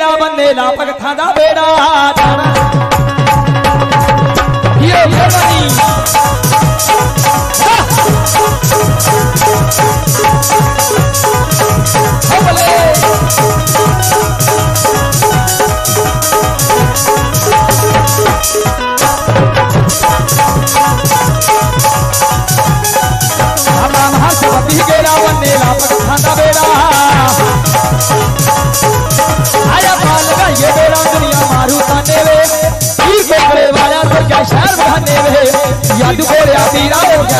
क्या बने लापक था बेड़ा क्या शहर बहाने रे याद गोरिया पीरा हो गया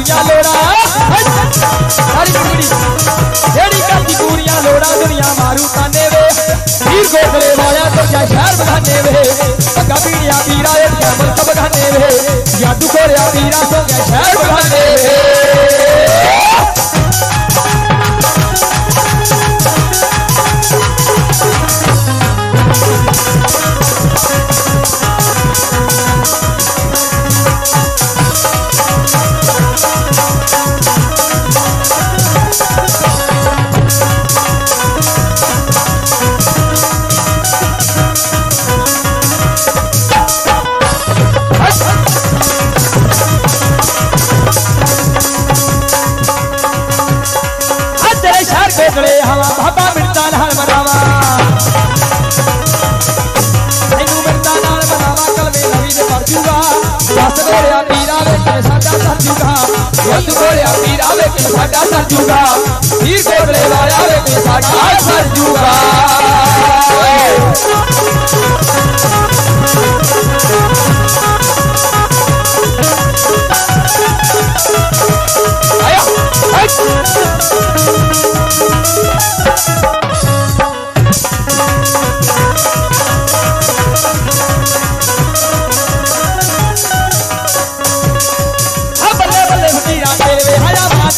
गुड़िया लोड़ा। सारी गुड़ी गुड़िया लोड़ा दुनिया मारू ताने वे। वीर गोखले वाया तो क्या शहर बगाने वे। पक्का पीड़िया पीरा एक कैमल का बगाने वे। या दुखोरिया पीरा तो क्या हवा भापा मिर्चा नाल मनावा। एनू मिर्चा नाल कलवे नवी जूगा। दस बोलिया पीरा वे किन साडा सर जूगा। दस बोलिया पीरा वे साडा सर जूगा। वे साडा सर जूगा।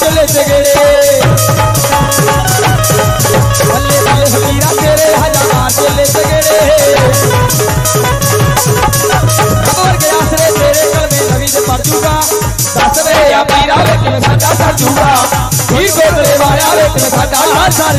चले झगड़े हल्ले भाई हमीरा तेरे हजारा चले झगड़े खबर के आसरे तेरे कल में लगी से दस वे या पीरा वे तुम साडा सर जूगा ठीक गोदरे वाया वे तुम साडा लाल सर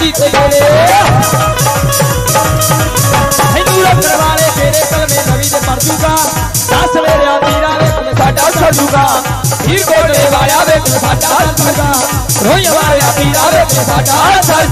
जीत। गए हिंदू करवाने तेरे कल में नवीन मर दूँगा। दस ले रहा तीरा रे कल साडा छोड़ दूँगा। हीर वाया वे तू साडा छोड़ रोई वाया तीरा रे तू साडा छोड़